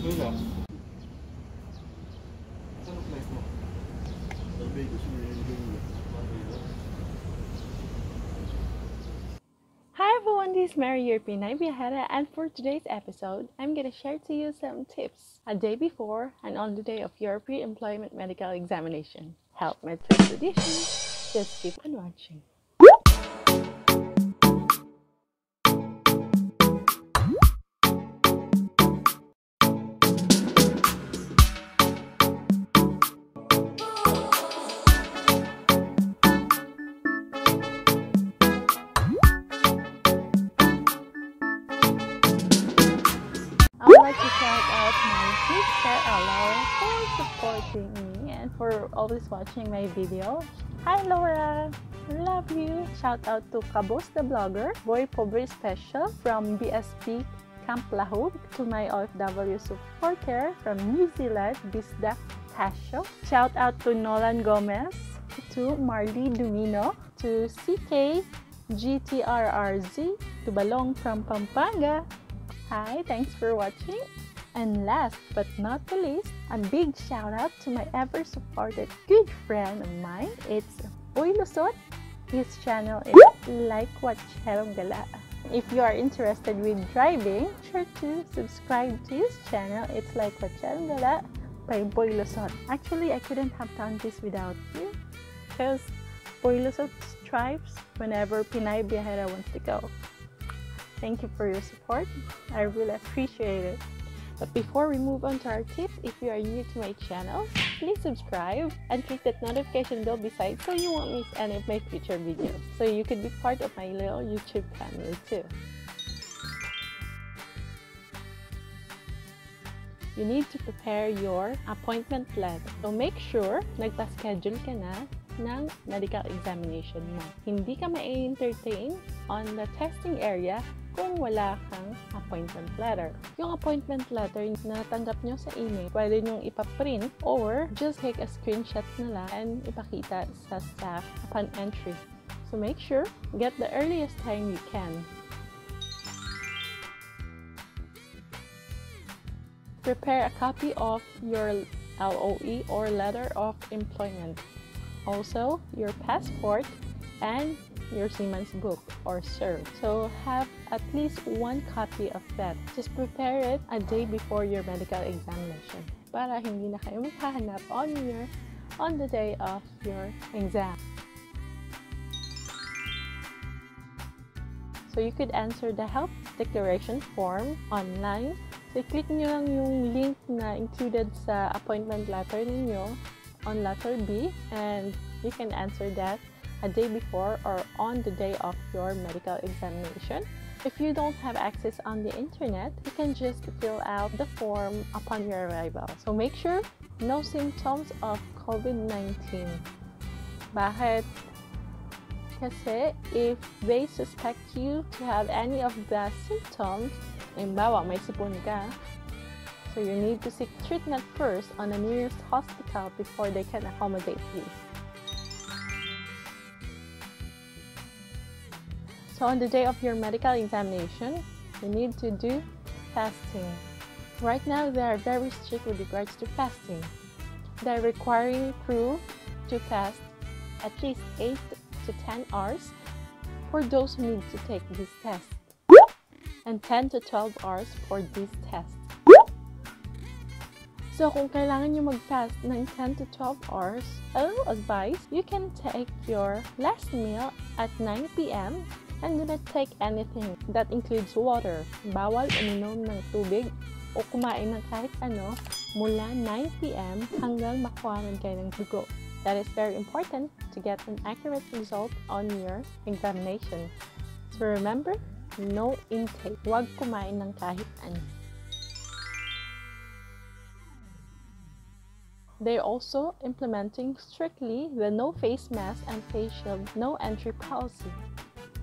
Hi everyone, this is Mary, Pinay Viajera, and for today's episode, I'm gonna share to you some tips a day before and on the day of your pre-employment medical examination. Help med Tricks edition. Just keep on watching. Supporting me and for always watching my video. Hi Laura! Love you! Shout out to Kabos the Blogger, Boy Pobre Special from BSP Camp Lahug, to my OFW supporter from New Zealand, Bisdak Tasho. Shout out to Nolan Gomez, to Marley Dumino, to CK GTRRZ, to Balong from Pampanga, Hi, thanks for watching. And last but not the least, a big shout out to my ever supported good friend of mine. It's Boy Lusot. His channel is Like What Cherong Gala. If you are interested with driving, sure to subscribe to his channel. It's Like What Cherong Gala by Boy Lusot. Actually, I couldn't have done this without you because Boy Lusot strives whenever Pinay Viajera wants to go. Thank you for your support. I really appreciate it. But before we move on to our tips, if you are new to my channel, please subscribe and click that notification bell beside so you won't miss any of my future videos. So you can be part of my little YouTube family too. You need to prepare your appointment letter. So make sure nagpa-schedule ka na ng medical examination mo. Hindi ka ma-entertain on the testing area kung wala kang appointment letter. Yung appointment letter na tanggap nyo sa email, pwede nyong ipaprint or just take a screenshot na lang and ipakita sa staff upon entry. So make sure, get the earliest time you can. Prepare a copy of your LOE or letter of employment. Also, your passport and your Siemens book or serve. So have at least one copy of that. Just prepare it a day before your medical examination para hindi na kayo maghahanap on your on the day of your exam. So you could answer the health declaration form online. So click nyo lang yung link na included sa appointment letter ninyo on letter B and you can answer that a day before or on the day of your medical examination. If you don't have access on the internet, you can just fill out the form upon your arrival. So make sure no symptoms of COVID-19. Bakit? Kasi if they suspect you to have any of the symptoms, halimbawa may sipon ka, so you need to seek treatment first on the nearest hospital before they can accommodate you. So on the day of your medical examination, you need to do fasting. Right now, they are very strict with regards to fasting. They're requiring crew to fast at least 8 to 10 hours for those who need to take this test, and 10 to 12 hours for this test. So kung kailangan nyo mag-fast ng 10 to 12 hours, I will advise you can take your last meal at 9 p.m. and do not take anything that includes water. Bawal uminom ng tubig o kumain ng kahit ano mula 9 p.m. hanggang makuhanan kayo ng dugo. That is very important to get an accurate result on your examination. So remember, no intake. Huwag kumain ng kahit ano. They're also implementing strictly the no face mask and face shield no entry policy.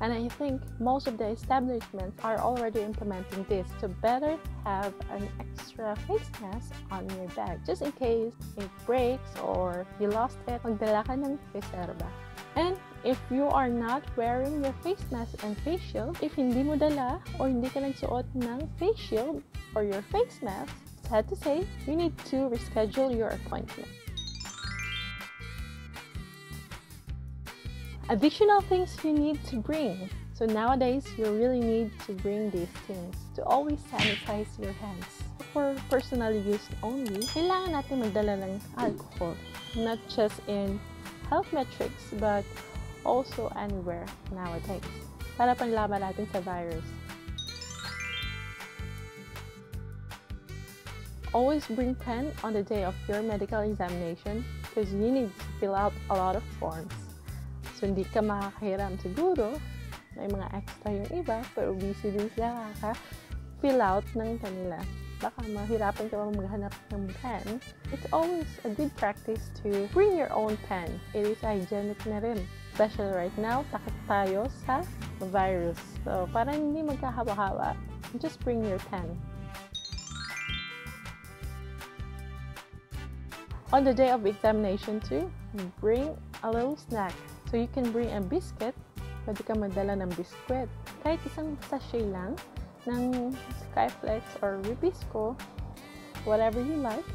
And I think most of the establishments are already implementing this to better have an extra face mask on your bag just in case it breaks or you lost it. Ka ng? And if you are not wearing your face mask and face shield, if hindi mo dala or hindi ka nagsuot ng face shield or your face mask, sad to say, you need to reschedule your appointment. Additional things you need to bring. So nowadays, you really need to bring these things to always sanitize your hands. For personal use only, kailangan natin magdala ng alcohol. Not just in health metrics, but also anywhere nowadays. Para panlaban natin sa virus. Always bring pen on the day of your medical examination because you need to fill out a lot of forms. So, hindi ka makakahiram siguro. May mga extra yung iba, pero busy din sila kaka-fill out ng kanila. Baka mahirapan ka maghanap ng pen. It's always a good practice to bring your own pen. It is hygienic na rin. Especially right now, takot tayo sa virus. So, para hindi magkahawa-hawa, just bring your pen. On the day of examination too, bring a little snack. So you can bring a biscuit, pwede ka magdala ng biscuit. Kahit isang sachet lang ng Skyflex or Ribisco, whatever you like,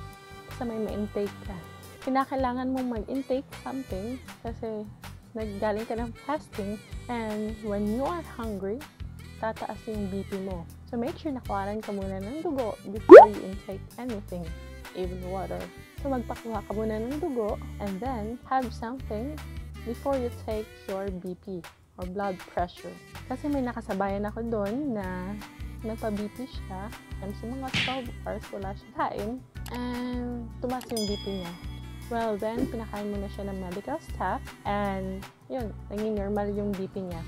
sa may ma-intake ka. Kinakailangan mong mag-intake something kasi naggaling ka ng fasting and when you are hungry, tataas yung BP mo. So make sure nakuhanan ka muna ng dugo before you intake anything, even water. So magpakuha ka muna ng dugo and then have something before you take your BP or blood pressure. Kasi may nakasabayan ako doon na nagpa-BP siya and sa mga 12 hours wala siya kain and tumaas yung BP niya. Well, then, pinakain mo na siya ng medical staff and yun, naging normal yung BP niya.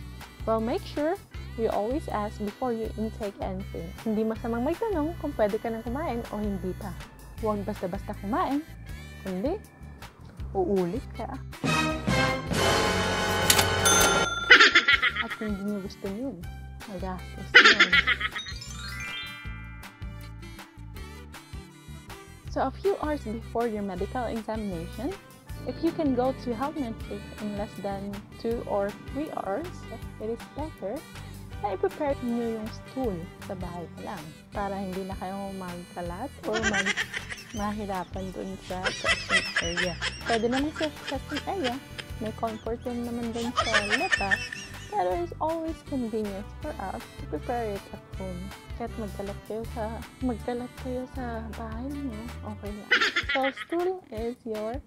Well, make sure you always ask before you intake anything. Hindi masamang magtanong kung pwede ka nang kumain o hindi pa. Huwag basta-basta kumain, kundi uulit ka. At kung hindi nyo gusto yun, magastos yun. So a few hours before your medical examination, if you can go to health metrics in less than 2 or 3 hours, it is better na i-prepare nyo yung stool sa bahay pa lang para hindi na kayo magkalat or mag mahirapan dun sa testing area. Pwede naman sa testing area, may comfort room naman dun sa labas, pero it's always convenient for us to prepare it at home. Kahit magkalat kayo sa, magkalat kayo sa bahay mo, okay lang. So, stool is your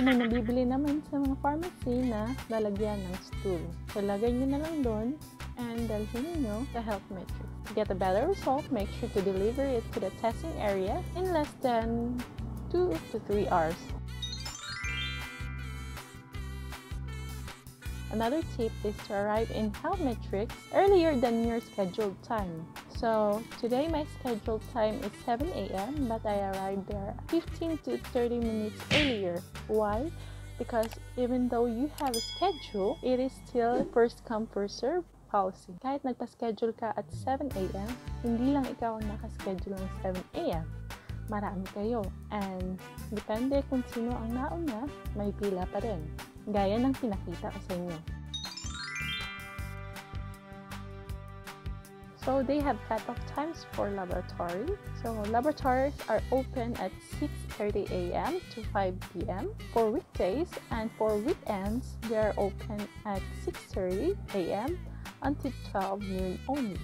So, may nabibili naman sa mga pharmacy na lalagyan ng stool. So, lagay nyo na lang doon and nyo sa health metric. To get a better result, make sure to deliver it to the testing area in less than 2 to 3 hours. Another tip is to arrive in health metrics earlier than your scheduled time. So today my scheduled time is 7 a.m. but I arrived there 15 to 30 minutes earlier. Why? Because even though you have a schedule, it is still first come first serve policy. Kahit nagpa-schedule ka at 7 a.m., hindi lang ikaw ang nakaschedule ng 7 a.m. Marami kayo. And depende kung sino ang nauna, may pila pa rin. Gaya ng pinakita ko sa inyo. So they have cut-off times for laboratory. So laboratories are open at 6:30 a.m. to 5 p.m. for weekdays and for weekends they are open at 6:30 a.m. until 12 noon only.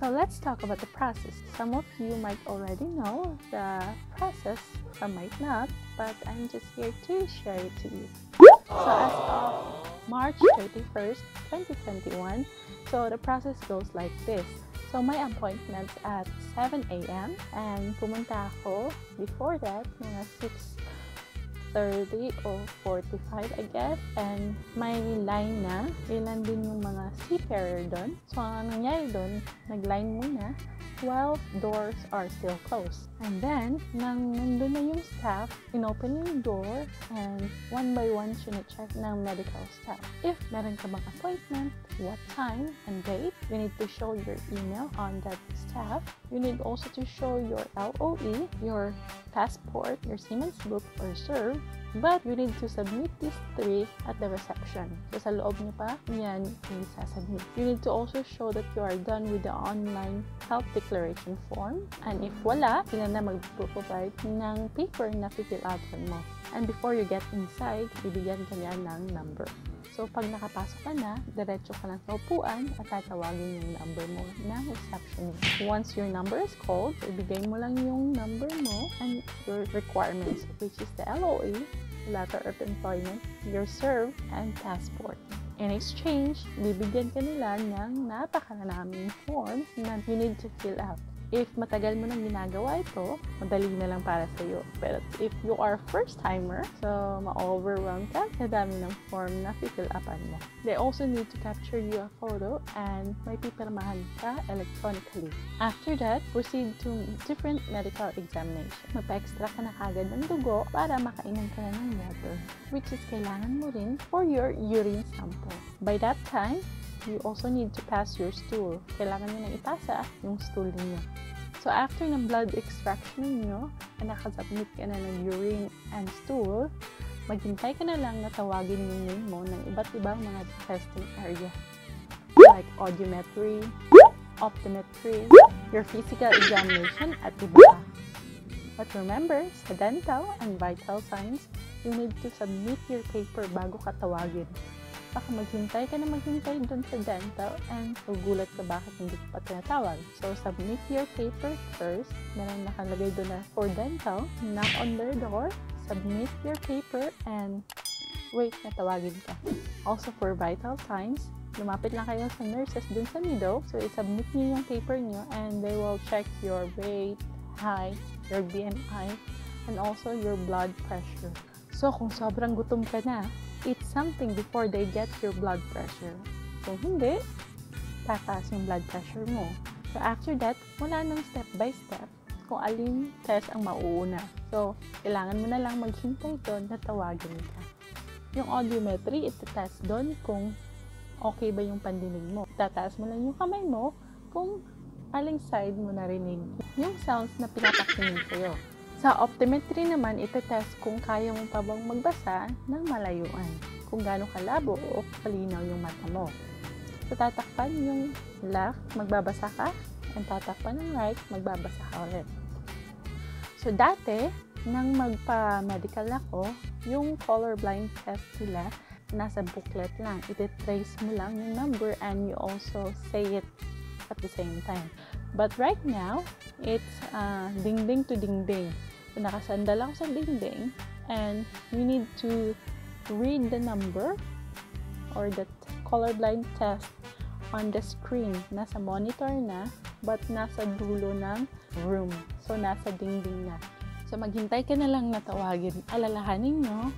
So let's talk about the process. Some of you might already know the process, some might not, but I'm just here to share it to you. So as of March 31st, 2021, so the process goes like this. So my appointment at 7 a.m. and pumunta ako before that, mga 6.30 o 45 I guess. And may line na, ilan din yung mga seafarer doon. So ang nangyari doon, nag-line muna while doors are still closed. And then, nang nandun na yung staff, inopen yung door and one by one sine-check ng medical staff. If meron ka bang appointment, what time and date, you need to show your email on that staff. You need also to show your LOE, your passport, your Siemens book or serve, But you need to submit these three at the reception. So sa loob niyo pa, yan i-submit. You need to also show that you are done with the online health declaration form. And if wala, sila na mag-provide ng paper na fill out mo. And before you get inside, bibigyan ka niya ng number. So, pag nakapasok ka na, diretso ka lang sa upuan at tatawagin yung number mo ng receptionist. Once your number is called, ibigay mo lang yung number mo and your requirements, which is the LOA, letter of employment, your serve, and passport. In exchange, bibigyan ka nila ng napakaraming form na you need to fill out. If matagal mo nang ginagawa ito, madali na lang para sa iyo. Pero if you are first timer, so ma-overwhelm ka sa dami ng form na fill upan mo. They also need to capture you a photo and may pipirmahan ka electronically. After that, proceed to different medical examination. Mapa-extra ka na kagad ng dugo para makainom ka na ng water, which is kailangan mo rin for your urine sample. By that time, you also need to pass your stool. Kailangan nyo nang ipasa yung stool niyo. So, after ng blood extraction niyo, na nakasubmit ka na ng urine and stool, maghintay ka na lang na tawagin yung name mo ng iba't ibang mga testing area. Like audiometry, optometry, your physical examination, at iba. But remember, sa dental and vital signs, you need to submit your paper bago ka tawagin baka maghintay ka na maghintay doon sa dental and gugulat ka bakit hindi ka pa tinatawag. So, submit your paper first. Meron nakalagay doon na for dental, knock on their door, submit your paper, and wait na tawagin ka. Also, for vital signs, lumapit lang kayo sa nurses dun sa middle. So, i-submit niyo yung paper niyo and they will check your weight, height, your BMI, and also your blood pressure. So, kung sobrang gutom ka na, something before they get your blood pressure. Kung hindi, tataas yung blood pressure mo. So, after that, wala nang step by step kung alin test ang mauuna. So, kailangan mo na lang maghintay doon na tawagin ka. Yung audiometry, iti-test doon kung okay ba yung pandinig mo. Tataas mo lang yung kamay mo kung aling side mo narinig yung sounds na pinapakinig sa'yo. Sa optometry naman, ito-test kung kaya mo pa bang magbasa ng malayuan. Kung gaano kalabo o kalinaw yung mata mo. So, tatakpan yung left, magbabasa ka. And tatakpan ng right, magbabasa ka ulit. So, dati, nang magpa-medical ako, yung colorblind test nila, nasa booklet lang. Iti-trace mo lang yung number and you also say it at the same time. But right now, it's uh, ding-ding to ding-ding. So, nakasandal ako sa dingding and you need to read the number or the colorblind test on the screen. Nasa monitor na, but nasa dulo ng room. So, nasa dingding na. So, maghintay ka na lang na tawagin. Alalahanin nyo,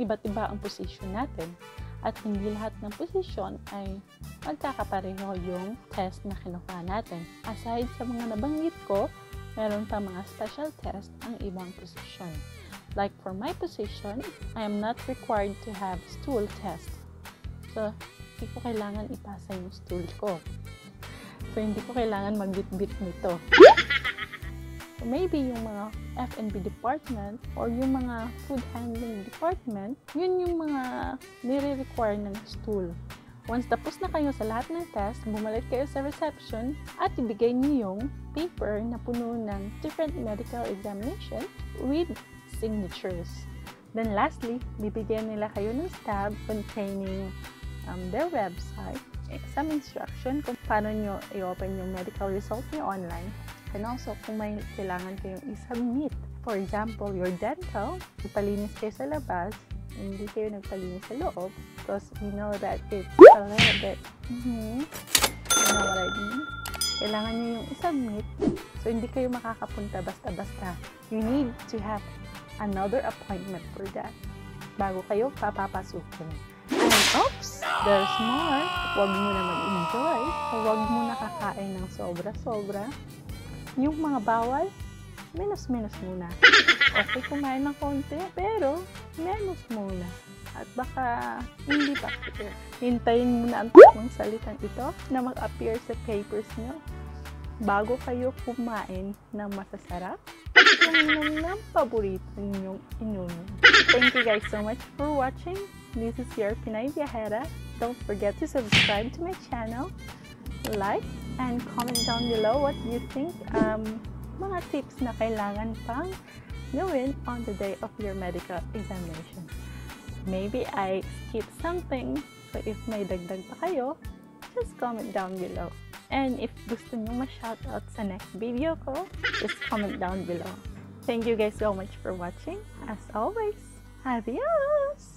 iba't iba ang position natin. At hindi lahat ng posisyon ay magkakapareho yung test na kinuha natin. Aside sa mga nabanggit ko, meron pa mga special test ang ibang position. Like for my position, I am not required to have stool test. So, hindi ko kailangan ipasa yung stool ko. So, hindi ko kailangan magbit-bit nito. So, maybe yung mga F&B department or yung mga food handling department, yun yung mga nire-require ng stool. Once tapos na kayo sa lahat ng test, bumalik kayo sa reception at ibigay niyo yung paper na puno ng different medical examination with signatures. Then lastly, bibigyan nila kayo ng stab containing um, their website, some instruction kung paano nyo i-open yung medical result nyo online, and also kung may kailangan kayong i-submit. For example, your dental, ipalinis kayo sa labas, hindi kayo nagpalinis sa loob because we know that it's a little bit, mm-hmm, you know what I mean? Kailangan nyo yung i-submit so hindi kayo makakapunta basta-basta. You need to have another appointment for that bago kayo papapasukin. And oops, there's more. Huwag mo na mag-enjoy. Huwag mo na kakain ng sobra-sobra. Yung mga bawal, minus-minus muna. Okay, kumain ng konti, pero menos muna. At baka hindi pa clear. Hintayin mo na ang tamang salitang ito na mag-appear sa papers nyo. Bago kayo kumain ng masasarap at uminom ng paborito ninyong inumin. Thank you guys so much for watching. This is your Pinay Viajera. Don't forget to subscribe to my channel, like, and comment down below what you think um, mga tips na kailangan pang gawin on the day of your medical examination. Maybe I skip something, so if may dagdag pa kayo, just comment down below. And if gusto nyo ma-shoutout sa next video ko, just comment down below. Thank you guys so much for watching. As always, adios!